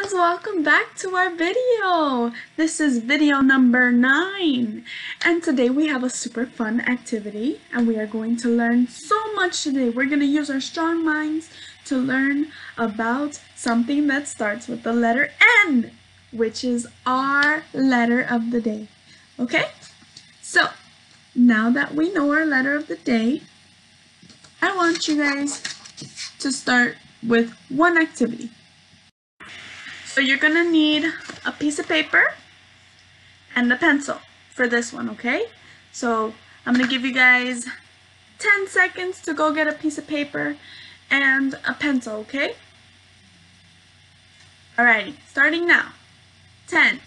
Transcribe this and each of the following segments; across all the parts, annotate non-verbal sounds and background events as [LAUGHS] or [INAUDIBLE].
friends, welcome back to our video. This is video number nine. And today we have a super fun activity and we are going to learn so much today. We're going to use our strong minds to learn about something that starts with the letter N, which is our letter of the day. Okay? So, now that we know our letter of the day, I want you guys to start with one activity. So you're gonna need a piece of paper and a pencil for this one, okay? So I'm gonna give you guys 10 seconds to go get a piece of paper and a pencil, okay? Alrighty, starting now. 10,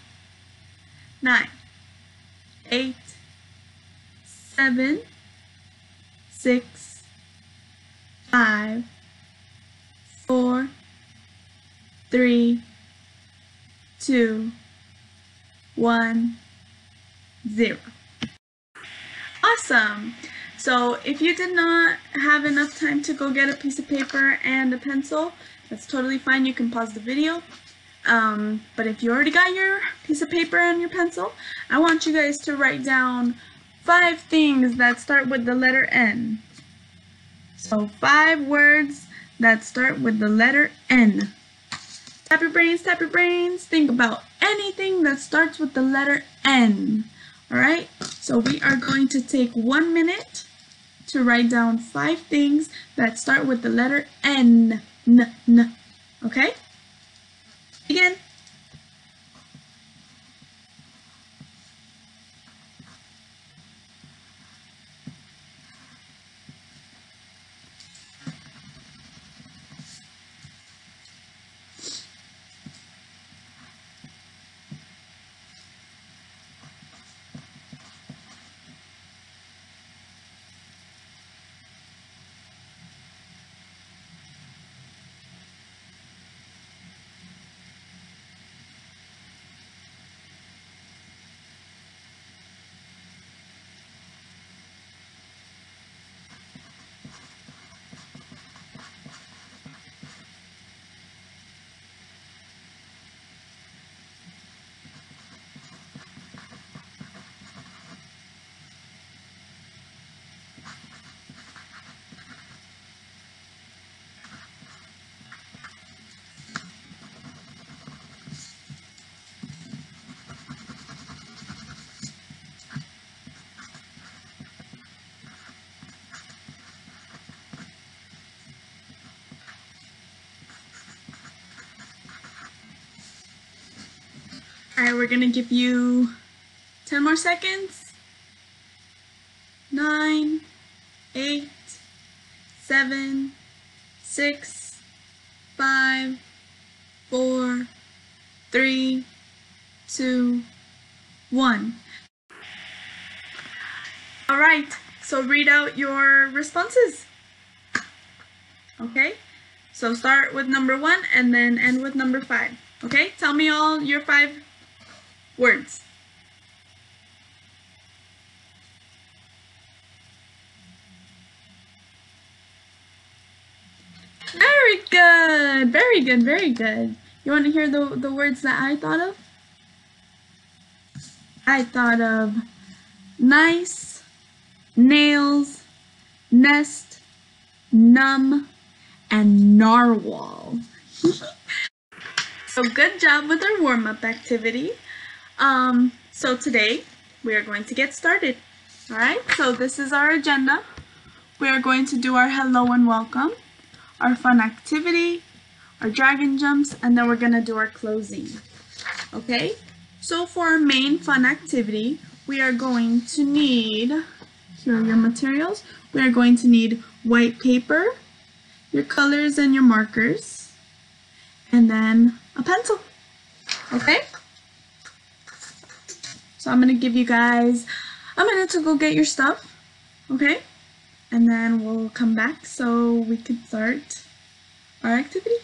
9, 8, 7, 6, 5, 4, 3, two, one, zero. Awesome! So if you did not have enough time to go get a piece of paper and a pencil, that's totally fine. You can pause the video. Um, but if you already got your piece of paper and your pencil, I want you guys to write down five things that start with the letter N. So five words that start with the letter N. Tap your brains, tap your brains. Think about anything that starts with the letter N. Alright? So we are going to take one minute to write down five things that start with the letter N. N, N. Okay? Begin. We're gonna give you 10 more seconds. Nine, eight, seven, six, five, four, three, two, one. Alright, so read out your responses. Okay? So start with number one and then end with number five. Okay? Tell me all your five words. Very good, very good, very good. You want to hear the, the words that I thought of? I thought of nice, nails, nest, numb, and narwhal. [LAUGHS] so good job with our warm-up activity. Um, so today we are going to get started. All right, so this is our agenda. We are going to do our hello and welcome, our fun activity, our dragon jumps, and then we're going to do our closing. Okay, so for our main fun activity, we are going to need, here are your materials, we are going to need white paper, your colors and your markers, and then a pencil. Okay? So I'm going to give you guys a minute to go get your stuff, okay? And then we'll come back so we can start our activity.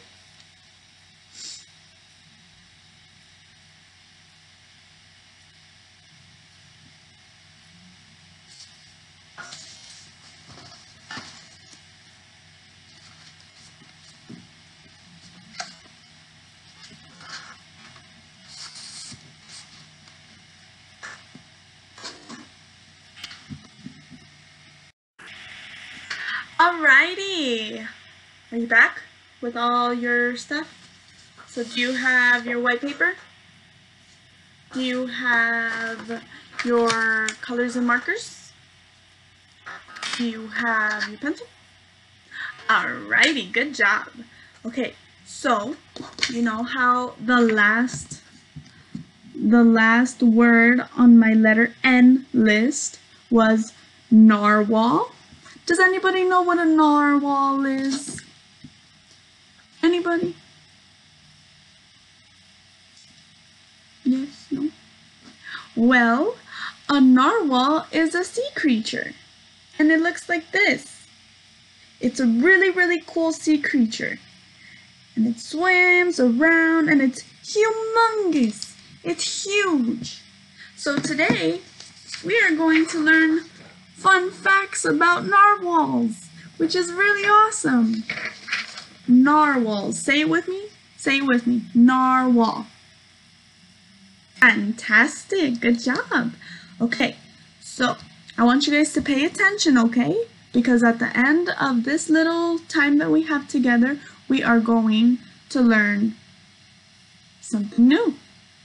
Alrighty. Are you back with all your stuff? So do you have your white paper? Do you have your colors and markers? Do you have your pencil? Alrighty, good job. Okay, so you know how the last the last word on my letter N list was narwhal? Does anybody know what a narwhal is? Anybody? Yes, no? Well, a narwhal is a sea creature. And it looks like this. It's a really, really cool sea creature. And it swims around and it's humongous. It's huge. So today, we are going to learn fun facts about narwhals, which is really awesome. Narwhals. Say it with me. Say it with me. Narwhal. Fantastic. Good job. Okay, so I want you guys to pay attention, okay? Because at the end of this little time that we have together, we are going to learn something new.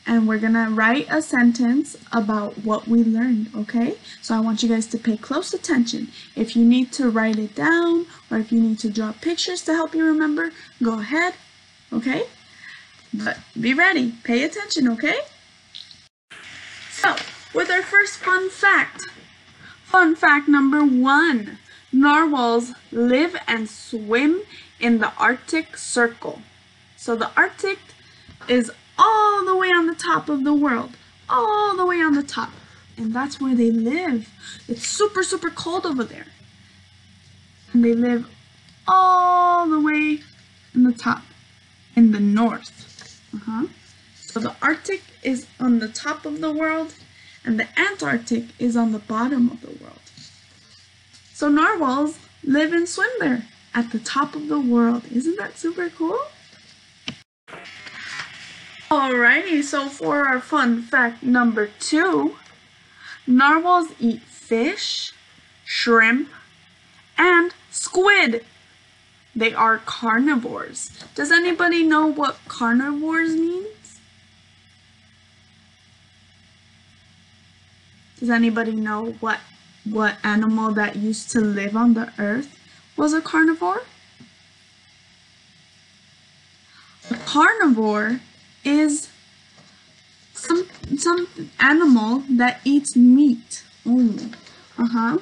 And we're to write a sentence about what we learned, okay? So I want you guys to pay close attention. If you need to write it down or if you need to draw pictures to help you remember, go ahead, okay? But be ready. Pay attention, okay? So, with our first fun fact. Fun fact number one. Narwhals live and swim in the Arctic Circle. So the Arctic is all the way on the top of the world. All the way on the top. And that's where they live. It's super, super cold over there. And they live all the way in the top, in the north. Uh-huh. So the Arctic is on the top of the world and the Antarctic is on the bottom of the world. So narwhals live and swim there at the top of the world. Isn't that super cool? Alrighty, so for our fun fact number two, narwhals eat fish, shrimp, and squid. They are carnivores. Does anybody know what carnivores means? Does anybody know what what animal that used to live on the earth was a carnivore? A carnivore is some some animal that eats meat only. Uh-huh.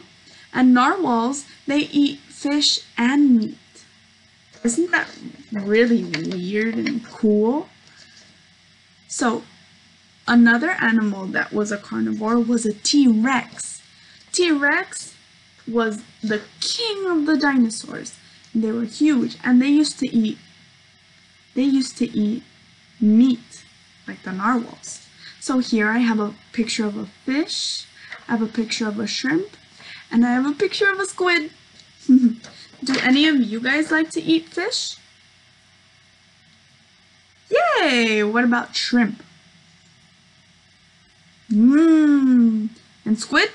And narwhals, they eat fish and meat. Isn't that really weird and cool? So, Another animal that was a carnivore was a T-Rex. T-Rex was the king of the dinosaurs. They were huge and they used to eat they used to eat meat like the narwhals. So here I have a picture of a fish, I have a picture of a shrimp, and I have a picture of a squid. [LAUGHS] Do any of you guys like to eat fish? Yay! What about shrimp? Mmm. And squid?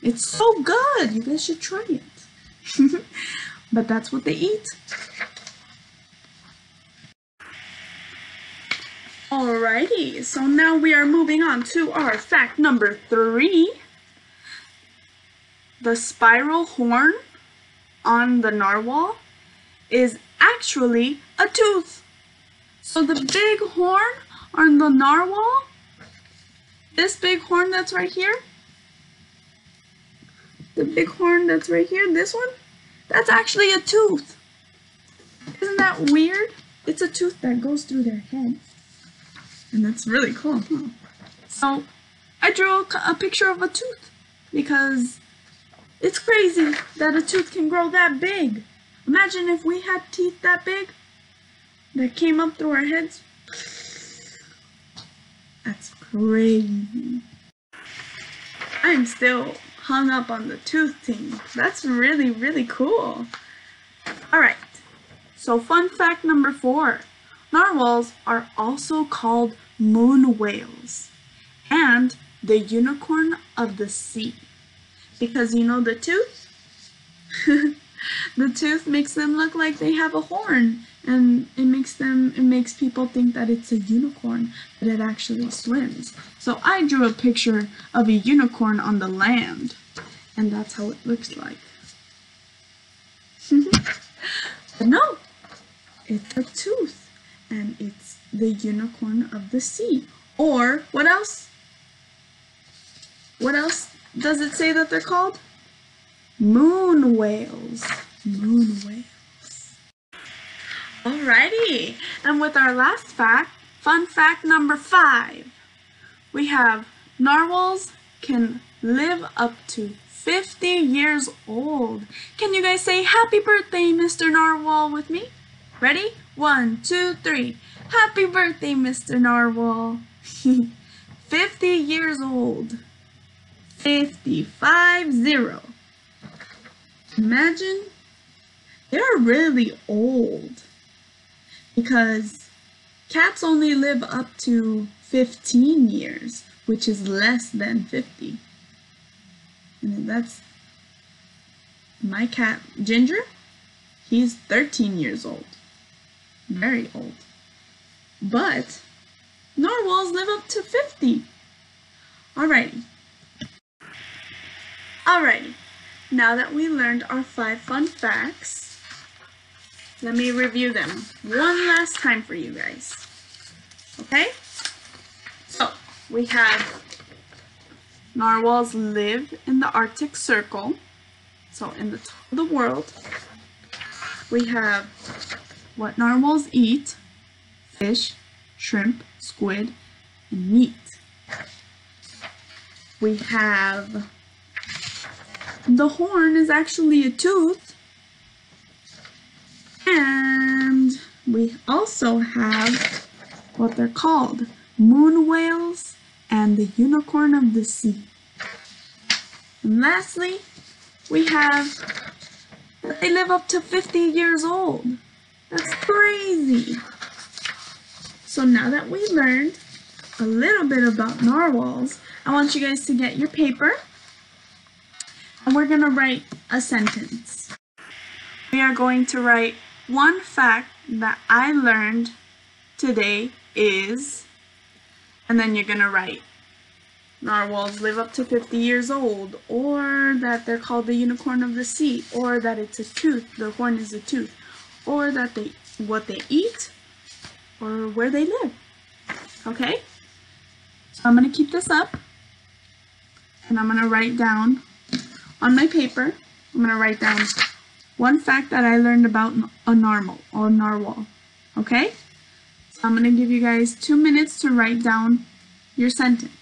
It's so good. You guys should try it. [LAUGHS] but that's what they eat. Alrighty, so now we are moving on to our fact number three. The spiral horn on the narwhal is actually a tooth. So the big horn on the narwhal this big horn that's right here, the big horn that's right here, this one, that's actually a tooth. Isn't that weird? It's a tooth that goes through their head. And that's really cool? So, I drew a, picture of a tooth because it's crazy that a tooth can grow that big. Imagine if we had teeth that big that came up through our heads. That's crazy. I'm still hung up on the tooth thing. That's really, really cool. Alright, so fun fact number four. Narwhals are also called moon whales and the unicorn of the sea. Because you know the tooth? [LAUGHS] the tooth makes them look like they have a horn and it makes them it makes people think that it's a unicorn but it actually swims so i drew a picture of a unicorn on the land and that's how it looks like but [LAUGHS] no it's a tooth and it's the unicorn of the sea or what else what else does it say that they're called moon whales moon whales Alrighty, and with our last fact, fun fact number five, we have narwhals can live up to 50 years old. Can you guys say happy birthday, Mr. Narwhal with me? Ready? One, two, three. Happy birthday, Mr. Narwhal. [LAUGHS] 50 years old. 55 zero. Imagine they're really old because cats only live up to 15 years, which is less than 50. And that's my cat, Ginger, he's 13 years old. Very old. But narwhals live up to 50. Alrighty. Alrighty. Now that we learned our five fun facts, let me review them one last time for you guys. Okay? So, we have narwhals live in the Arctic Circle, so in the the world. We have what narwhals eat, fish, shrimp, squid, and meat. We have the horn is actually a tooth and we also have what they're called moon whales and the unicorn of the sea. And lastly, we have they live up to 50 years old. That's crazy. So now that we learned a little bit about narwhals, I want you guys to get your paper and we're going to write a sentence. We are going to write one fact that I learned today is, and then you're gonna write, narwhals live up to 50 years old, or that they're called the unicorn of the sea, or that it's a tooth, the horn is a tooth, or that they, what they eat, or where they live. Okay? So I'm gonna keep this up, and I'm gonna write down on my paper, I'm gonna write down one fact that I learned about a narwhal or narwhal. Okay? So I'm going to give you guys two minutes to write down your sentence.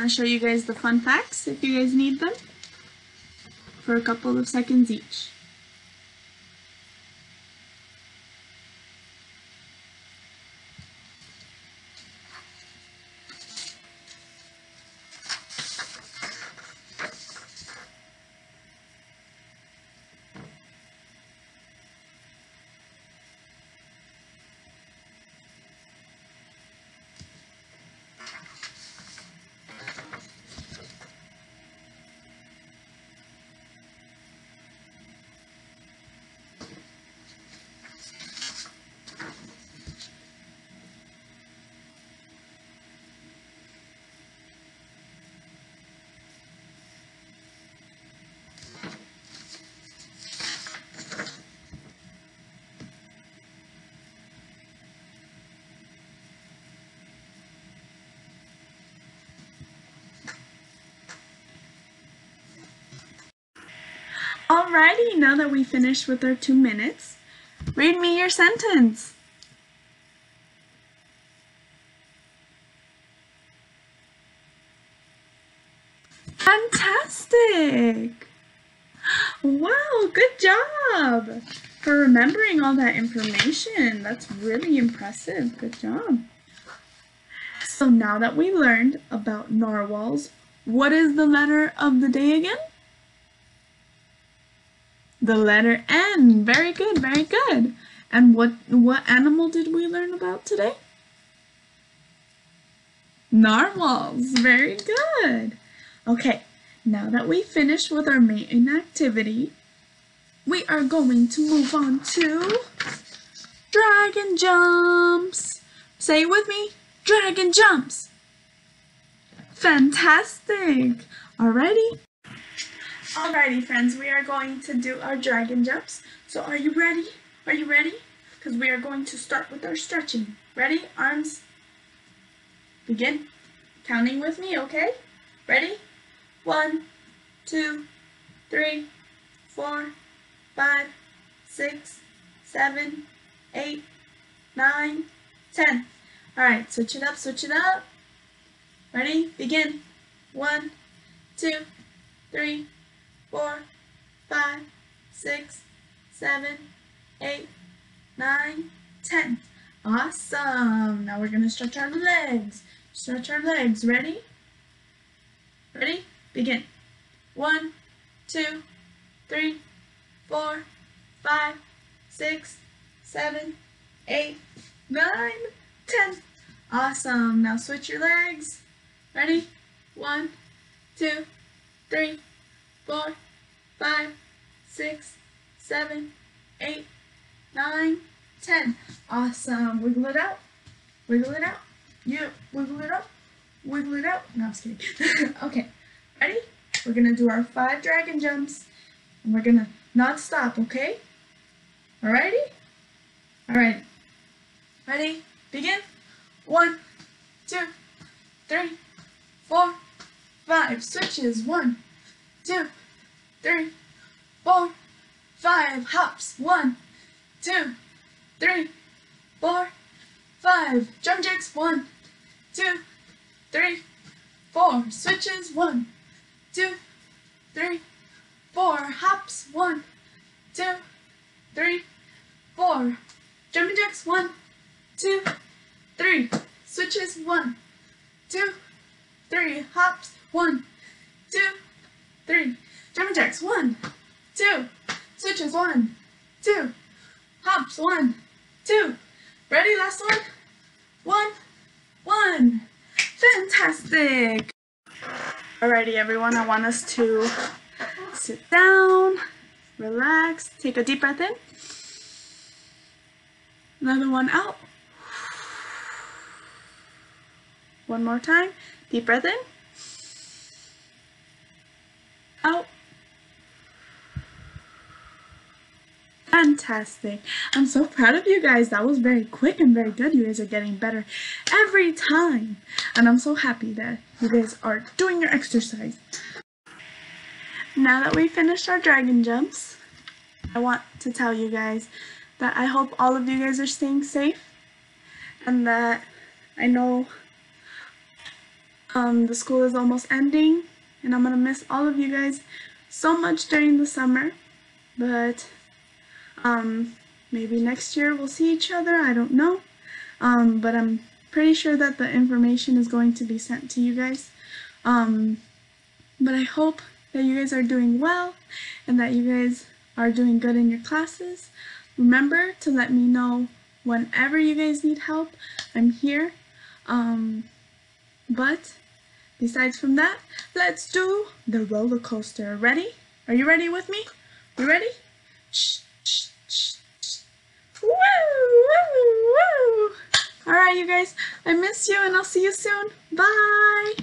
Want to show you guys the fun facts if you guys need them for a couple of seconds each. Alrighty, now that we finished with our two minutes, read me your sentence. Fantastic! Wow, good job for remembering all that information. That's really impressive. Good job. So now that we learned about narwhals, what is the letter of the day again? The letter N. Very good, very good. And what, what animal did we learn about today? Narwhals. Very good. Okay, now that we finished with our main activity, we are going to move on to dragon jumps. Say it with me, dragon jumps. Fantastic. Alrighty. Alrighty, friends, we are going to do our dragon jumps. So are you ready? Are you ready? Because we are going to start with our stretching. Ready? Arms. Begin. Counting with me, okay? Ready? One, two, three, four, five, six, seven, eight, nine, ten. Alright, switch it up, switch it up. Ready? Begin. One, two, three, four, five, six, seven, eight, nine, ten. Awesome. Now we're going to stretch our legs. Stretch our legs. Ready? Ready? Begin. One, two, three, four, five, six, seven, eight, nine, ten. Awesome. Now switch your legs. Ready? One, two, three, four, five, six, seven, eight, nine, ten. Awesome. Wiggle it out. Wiggle it out. Yeah, wiggle it up. Wiggle it out. No, I'm just kidding. [LAUGHS] okay. Ready? We're to do our five dragon jumps. And we're to not stop, okay? Alrighty? Alright. Ready? Begin. One, two, three, four, five. Switches. One, two, three, four, five. Hops. One, two, three, four, five. Jump jacks. One, two, three, four. Switches. One, two, three, four. Hops. One, two, three, four. Jumping jacks. One, two, three. Switches. One, two, three. Hops. One, two, three. Jumping jacks. One, two. Switches. One, two. Hops. One, two. Ready? Last one. One, one. Fantastic. Alrighty, everyone. I want us to sit down, relax, take a deep breath in. Another one out. One more time. Deep breath in. Out. Fantastic. I'm so proud of you guys. That was very quick and very good. You guys are getting better every time. And I'm so happy that you guys are doing your exercise. Now that we finished our dragon jumps, I want to tell you guys that I hope all of you guys are staying safe and that I know um, the school is almost ending and I'm going to miss all of you guys so much during the summer. But um, maybe next year we'll see each other. I don't know. Um, but I'm pretty sure that the information is going to be sent to you guys. Um, but I hope that you guys are doing well and that you guys are doing good in your classes. Remember to let me know whenever you guys need help. I'm here. Um, but besides from that, let's do the roller coaster. Ready? Are you ready with me? You ready? Shh. Woo! Woo! Woo! Alright, you guys. I miss you and I'll see you soon. Bye!